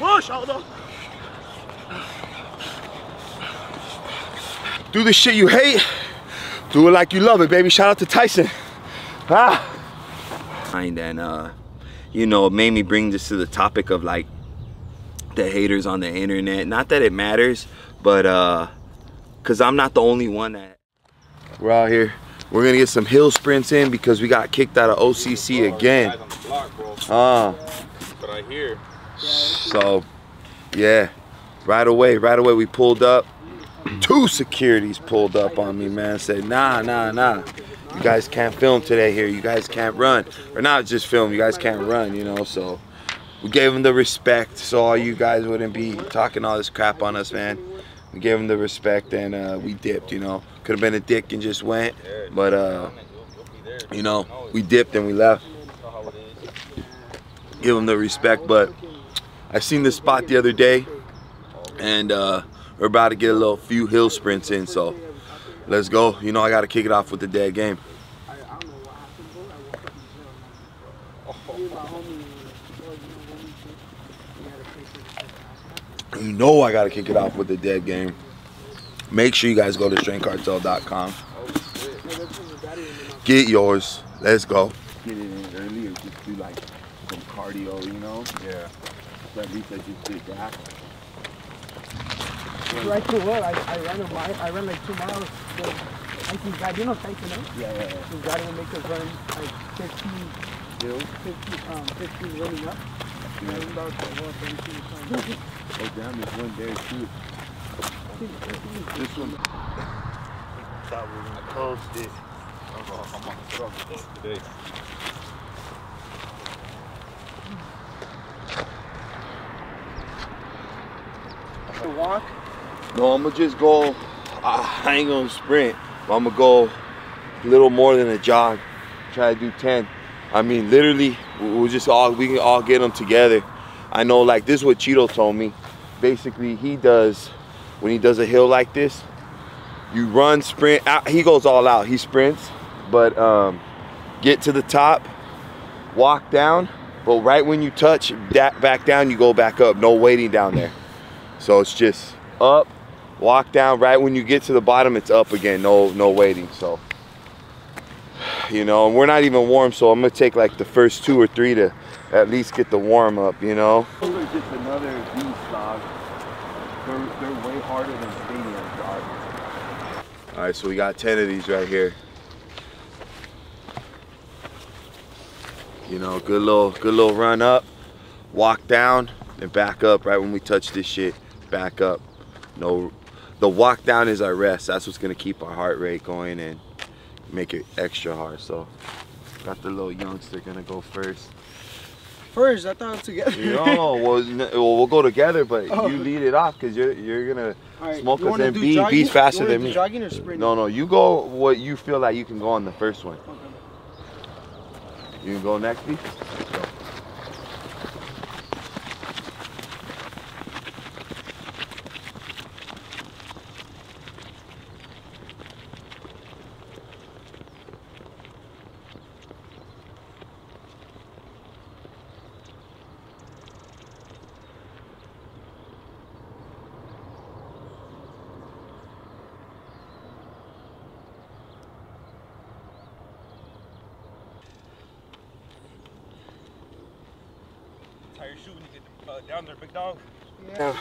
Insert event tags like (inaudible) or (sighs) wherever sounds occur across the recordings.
Push, Aldo. Do the shit you hate. Do it like you love it, baby. Shout out to Tyson. Ah. And uh, you know, it made me bring this to the topic of like the haters on the internet. Not that it matters, but uh, cause I'm not the only one that. We're out here. We're gonna get some hill sprints in because we got kicked out of OCC again. Uh, But I hear. So, yeah, right away, right away we pulled up. Two securities pulled up on me, man. Said, nah, nah, nah. You guys can't film today here. You guys can't run. Or not just film, you guys can't run, you know, so we gave them the respect so all you guys wouldn't be talking all this crap on us, man. We gave them the respect and uh, we dipped, you know. Could have been a dick and just went, but uh, you know, we dipped and we left. Give them the respect, but I seen this spot the other day, and uh, we're about to get a little few hill sprints in, so let's go. You know, I got to kick it off with the dead game. You know I got to kick it off with the dead game. Make sure you guys go to strengthcartel.com. Get yours. Let's go. Get it in early or just do like some cardio, you know? Yeah. So at least I just did that. Right to well, I, I ran a mile, I ran like two miles. So I think God, you know Tyson, no? Yeah, yeah, yeah. His God will make us run like 15, Still? 15, um, 15 running up. And then about to walk and see the sun. Oh, damn, there's one there too. This one. Thought we were gonna it. I'm on, I'm on the struggle today. To walk. No, I'm gonna just go. I ain't gonna sprint. I'm gonna go a little more than a jog. Try to do 10. I mean, literally, we- we'll just all we can all get them together. I know, like this is what Cheeto told me. Basically, he does when he does a hill like this. You run, sprint. out- He goes all out. He sprints, but um, get to the top, walk down. But right when you touch that back down, you go back up. No waiting down there. So it's just up, walk down. Right when you get to the bottom, it's up again. No, no waiting. So, you know, and we're not even warm. So I'm gonna take like the first two or three to at least get the warm up. You know. Those are just another beast, dog. They're, they're way harder than stadiums, dog. All right, so we got 10 of these right here. You know, good little, good little run up, walk down, and back up right when we touch this shit. Back up. No, the walk down is our rest. That's what's gonna keep our heart rate going and make it extra hard. So, got the little youngster gonna go first. First, I thought together. (laughs) No, well, n- well, we'll go together, but Oh. you lead it off because you're you're gonna All right, smoke you us wanna and do B, jogging? B's faster than me. Jogging or sprinting? No, no, you go what you feel like you can go on the first one. Okay. You can go next, B? Go. Tie your shoe when you get uh, down there, big dog. Yeah.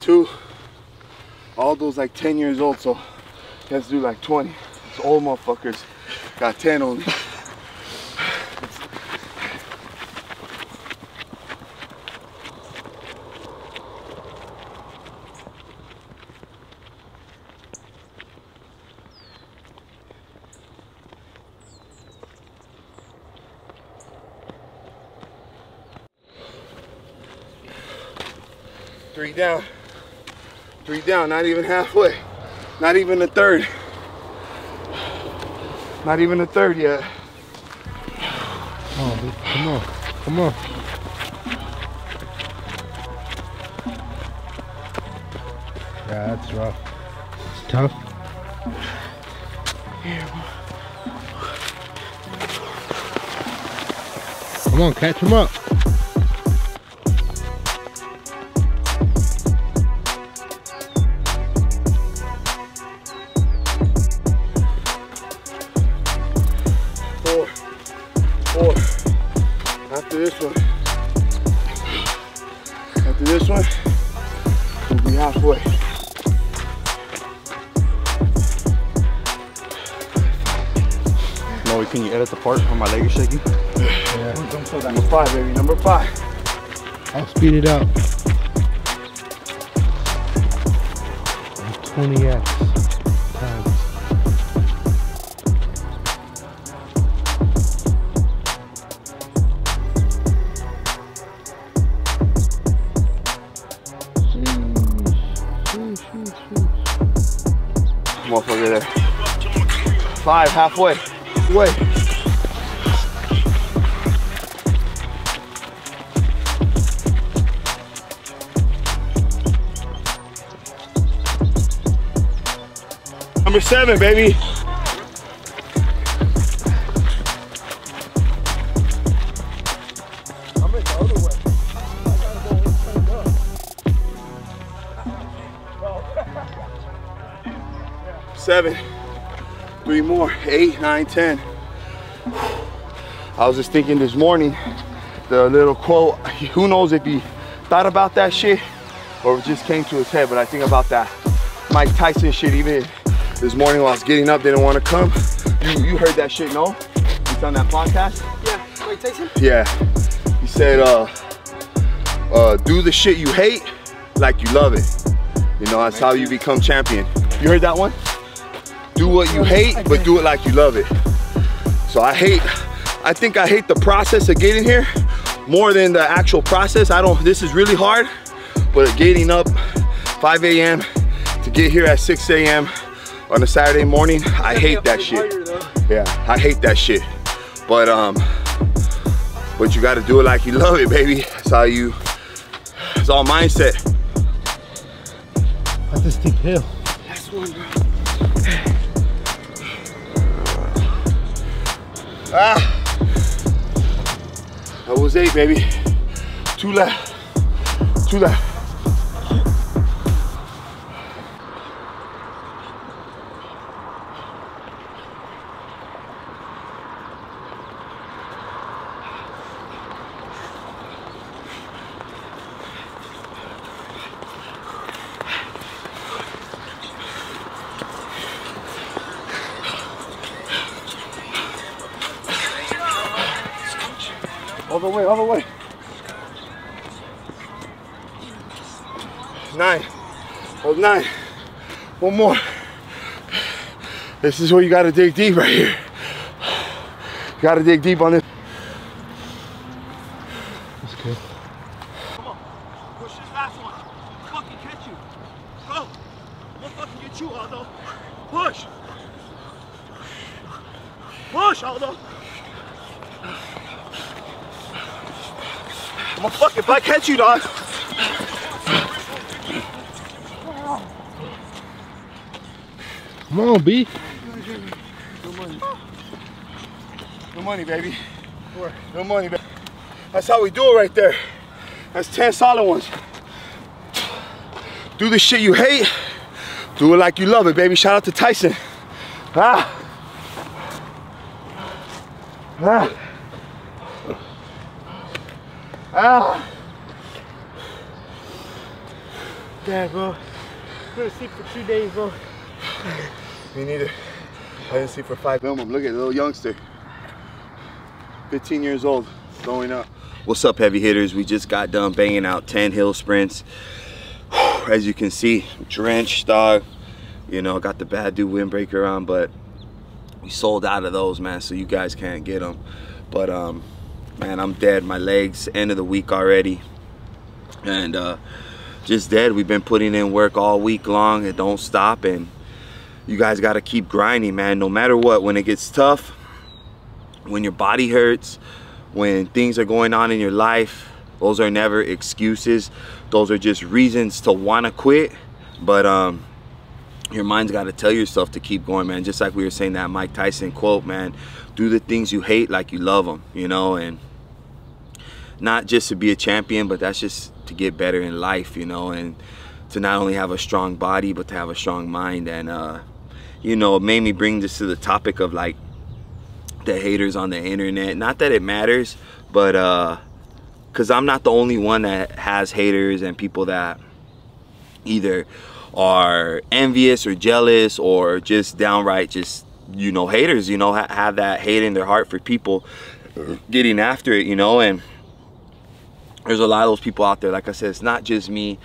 Two. All those like 10 years old, so to do like 20. It's old motherfuckers got 10 only. Three down. Three down, not even halfway. Not even a third. Not even a third yet. Come on, B. Come on. Come on. Yeah, that's rough. It's tough. Come on, catch him up. No, can you edit the part when my leg is shaking? Number five, baby. Number five. I'll speed it up. 20x times. Motherfucker there. Five, halfway. Way. Number seven, baby. Seven. Three more. Eight, nine, ten. I was just thinking this morning, the little quote, who knows if he thought about that shit or it just came to his head, but I think about that Mike Tyson shit even this morning while I was getting up, they didn't want to come. You, you heard that shit, no? It's on that podcast? Yeah, Mike Tyson. Yeah. He said, uh, uh, do the shit you hate like you love it. You know, that's how you become champion. You heard that one? Do what you hate, but do it like you love it. So I hate, I think I hate the process of getting here more than the actual process. I don't, this is really hard, but getting up 5 a.m. to get here at 6 a.m. on a Saturday morning, I hate that shit. Yeah, I hate that shit. But um, but you got to do it like you love it, baby. That's how you. It's all mindset. That's a steep hill. That's one, bro. Ah, that was eight, baby. Two left. Two left. All the way, all the way. Nine. Was nine. One more. This is where you gotta dig deep right here. You gotta dig deep on this. That's good. Push this last one. Fucking catch you. Go. We'll fucking get you, Aldo. Push. Push, Aldo. I'm gonna fuck if I catch you, dog. Come on, B. Good money, baby. Good money, baby. That's how we do it right there. That's 10 solid ones. Do the shit you hate. Do it like you love it, baby. Shout out to Tyson. Ah. Ah. Ah. Yeah, bro. I'm gonna sleep for two days, bro. Me neither. I didn't sleep for five. Film him. Look at the little youngster. 15 years old, growing up. What's up, heavy hitters? We just got done banging out 10 hill sprints. (sighs) As you can see, drenched, dog. You know, got the bad dude windbreaker on, but we sold out of those, man, so you guys can't get them. But, um, man, I'm dead. My legs, end of the week already. And uh, just dead. We've been putting in work all week long. It don't stop. And, you guys got to keep grinding, man. No matter what, when it gets tough, when your body hurts, when things are going on in your life, those are never excuses. Those are just reasons to want to quit. But um, your mind's got to tell yourself to keep going, man. Just like we were saying that Mike Tyson quote, man. Do the things you hate like you love them, you know, and not just to be a champion, but that's just to get better in life, you know, and to not only have a strong body, but to have a strong mind. And, uh, you know, it made me bring this to the topic of like the haters on the internet. Not that it matters, but uh, because I'm not the only one that has haters and people that either are envious or jealous or just downright just you know haters you know ha have that hate in their heart for people getting after it you know and there's a lot of those people out there. Like i said it's not just me.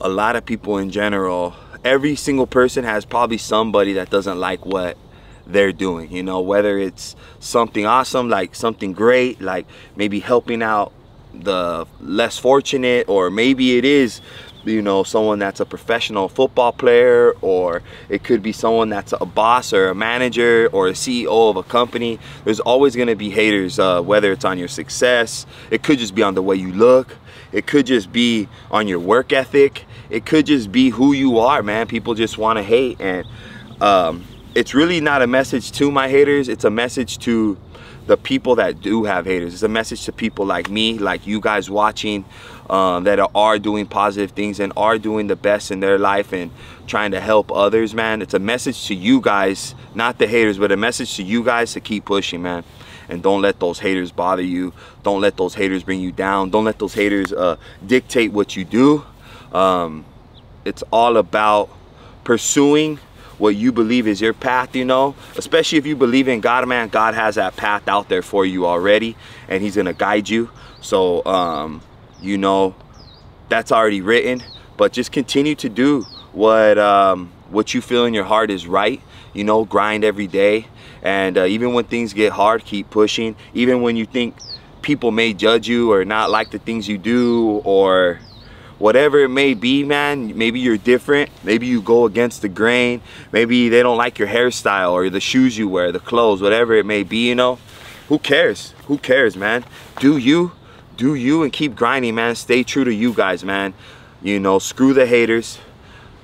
A lot of people in general every single person has probably somebody that doesn't like what they're doing you know whether it's something awesome like something great like maybe helping out the less fortunate or maybe it is you know someone that's a professional football player or it could be someone that's a boss or a manager or a ceo of a company. There's always going to be haters uh, whether it's on your success it could just be on the way you look it could just be on your work ethic it could just be who you are man. People just want to hate and um, it's really not a message to my haters it's a message to the people that do have haters. It's a message to people like me like you guys watching um, that are doing positive things and are doing the best in their life and trying to help others man. It's a message to you guys not the haters but a message to you guys to keep pushing man. And don't let those haters bother you. Don't let those haters bring you down. Don't let those haters uh, dictate what you do. Um, it's all about pursuing what you believe is your path, you know, especially if you believe in God, man, God has that path out there for you already and he's to guide you. So, um, you know, that's already written, but just continue to do what, um, what you feel in your heart is right, you know, grind every day. And uh, even when things get hard, keep pushing. Even when you think people may judge you or not like the things you do or whatever it may be man maybe you're different. Maybe you go against the grain. Maybe they don't like your hairstyle or the shoes you wear the clothes whatever it may be you know? Who cares? Who cares man? Do you do you and keep grinding man. Stay true to you guys man. You know screw the haters.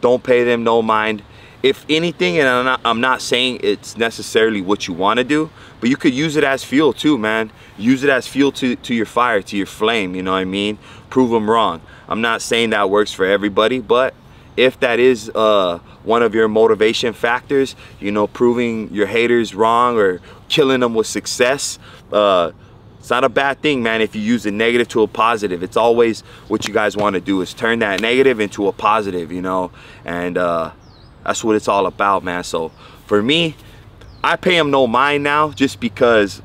Don't pay them no mind. If anything and I'm not, I'm not saying it's necessarily what you want to do but you could use it as fuel too man. Use it as fuel to, to your fire to your flame you know what I mean? Prove them wrong I'm not saying that works for everybody but if that is uh, one of your motivation factors you know proving your haters wrong or killing them with success uh, it's not a bad thing man if you use a negative to a positive it's always what you guys want to do is turn that negative into a positive you know and uh, that's what it's all about, man. So for me, I pay him no mind now just because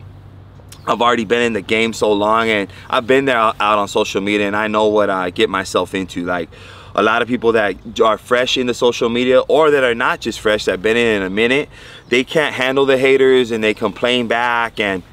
I've already been in the game so long and I've been there out on social media and I know what I get myself into. Like a lot of people that are fresh into social media or that are not just fresh, that been in, in a minute, they can't handle the haters and they complain back and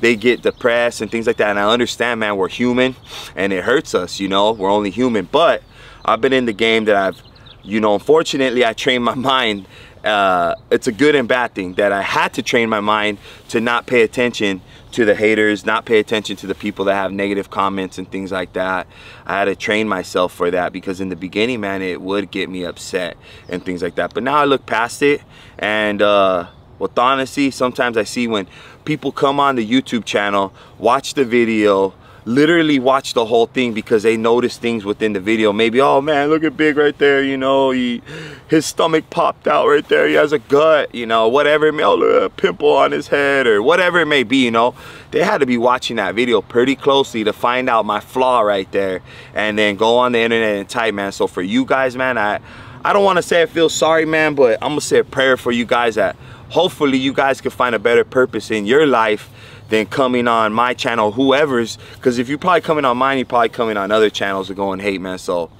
they get depressed and things like that. And I understand, man, we're human and it hurts us, you know, we're only human. But I've been in the game that I've you know, unfortunately, I trained my (laughs) mind. Uh, it's a good and bad thing that I had to train my mind to not pay attention to the haters, not pay attention to the people that have negative comments and things like that. I had to train myself for that because in the beginning, man, it would get me upset and things like that. But now I look past it and uh, with honesty, sometimes I see when people come on the YouTube channel, watch the video, literally watch the whole thing because they notice things within the video. Maybe, oh man, look at Big right there, you know, he, his stomach popped out right there. He has a gut, you know, whatever it may, oh, a pimple on his head or whatever it may be, you know. They had to be watching that video pretty closely to find out my flaw right there and then go on the internet and type, man. So for you guys, man, I, I don't want to say I feel sorry, man, but I'm going to say a prayer for you guys that hopefully you guys can find a better purpose in your life than coming on my channel, whoever's, because if you're probably coming on mine, you're probably coming on other channels and going hate, man. So,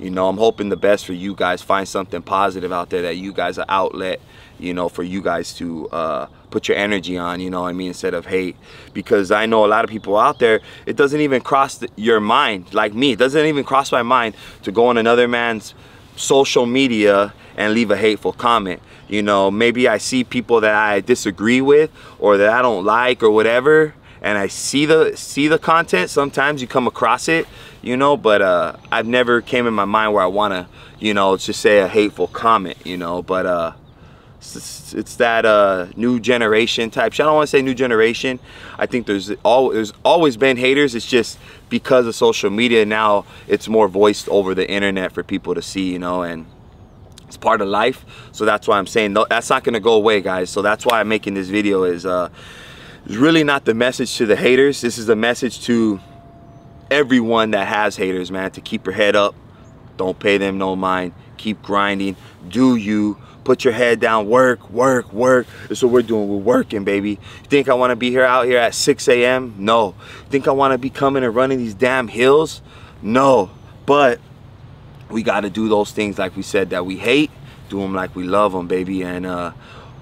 you know, I'm hoping the best for you guys. Find something positive out there that you guys are outlet, you know, for you guys to uh, put your energy on, you know I mean, instead of hate. Because I know a lot of people out there, it doesn't even cross the, your mind, like me, it doesn't even cross my mind to go on another man's social media and leave a hateful comment. You know, maybe I see people that I disagree with or that I don't like or whatever, and I see the see the content. Sometimes you come across it, you know, but uh, I've never came in my mind where I want to, you know, just say a hateful comment, you know, but uh, it's, it's that uh, new generation type. I don't want to say new generation. I think there's all there's always been haters. It's just because of social media now it's more voiced over the internet for people to see, you know, and it's part of life. So that's why I'm saying that's not gonna go away, guys. So that's why I'm making this video. Is uh, it's really not the message to the haters. This is a message to everyone that has haters, man. To keep your head up. Don't pay them no mind. Keep grinding. Do you put your head down, work, work, work. That's what we're doing. We're working, baby. You think I want to be here out here at 6 a.m.? No. Think I want to be coming and running these damn hills? No. But we got to do those things like we said that we hate, do them like we love them, baby. And uh,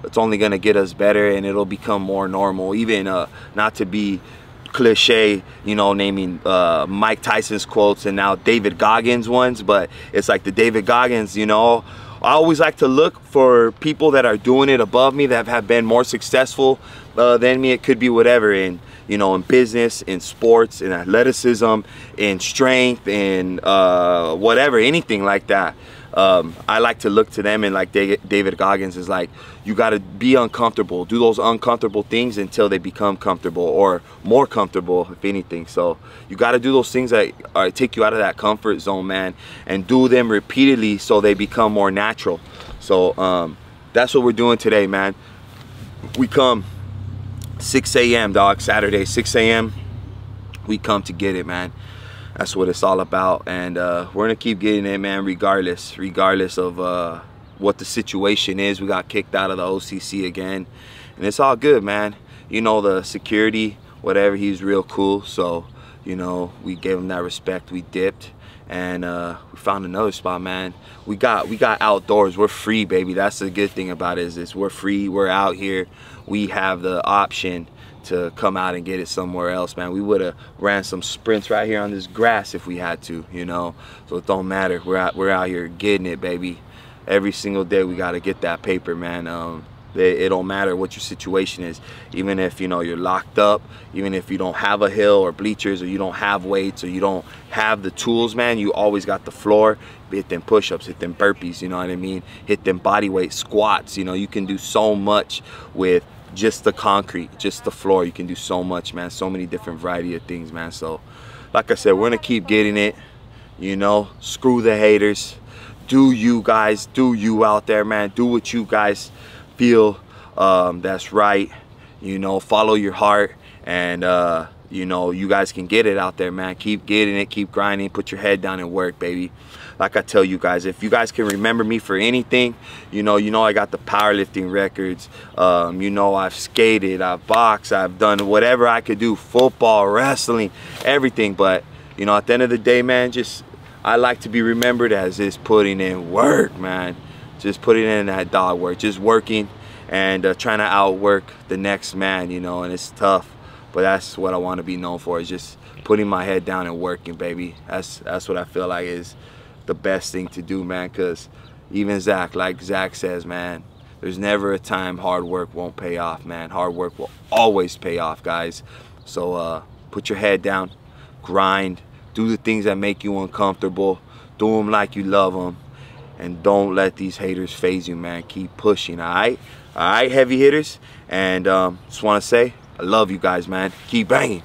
it's only to get us better and it'll become more normal. Even uh, not to be cliche, you know, naming uh, Mike Tyson's quotes and now David Goggins ones, but it's like the David Goggins, you know, I always like to look for people that are doing it above me that have been more successful uh, than me. It could be whatever in you know in business, in sports, in athleticism, in strength, in uh, whatever, anything like that um, I like to look to them and like David Goggins is like, you got to be uncomfortable, do those uncomfortable things until they become comfortable or more comfortable, if anything. So you got to do those things that uh, take you out of that comfort zone, man, and do them repeatedly so they become more natural. So um, that's what we're doing today, man. We come 6 a.m. dog, Saturday, 6 a.m. We come to get it, man that's what it's all about. And uh, we're gonna keep getting it man regardless regardless of uh, what the situation is. We got kicked out of the OCC again. And it's all good man. You know the security whatever he's real cool. So you know we gave him that respect. We dipped. And uh, we found another spot man. We got we got outdoors. We're free baby. That's the good thing about it is, is we're free. We're out here. We have the option to come out and get it somewhere else, man. We would have ran some sprints right here on this grass if we had to, you know. So it don't matter. We're out, we're out here getting it, baby. Every single day we got to get that paper, man. Um, it, it, don't matter what your situation is. Even if, you know, you're locked up, even if you don't have a hill or bleachers or you don't have weights or you don't have the tools, man, you always got the floor. Hit them push-ups, hit them burpees, you know what I mean? Hit them body weight squats, you know, you can do so much with just the concrete, just the floor. You can do so much, man. So many different variety of things, man. So, like I said, we're gonna keep getting it. You know, screw the haters. Do you guys, do you out there, man. Do what you guys feel um, that's right. You know, follow your heart and uh, you know, you guys can get it out there, man. Keep getting it, keep grinding, put your head down and work, baby. Like I tell you guys, if you guys can remember me for anything, you know, you know I got the powerlifting records. Um, you know I've skated, I've boxed, I've done whatever I could do, football, wrestling, everything. But, you know, at the end of the day, man, just I like to be remembered as just putting in work, man. Just putting in that dog work, just working and uh, trying to outwork the next man, you know, and it's tough but that's what I want to be known for is just putting my head down and working, baby. That's that's what I feel like is the best thing to do, man. Cause even Zach, like Zach says, man, there's never a time hard work won't pay off, man. Hard work will always pay off, guys. So uh, put your head down, grind, do the things that make you uncomfortable, do them like you love them, and don't let these haters faze you, man. Keep pushing, all right? All right, heavy hitters. And um, just want to say, I love you guys, man. Keep banging.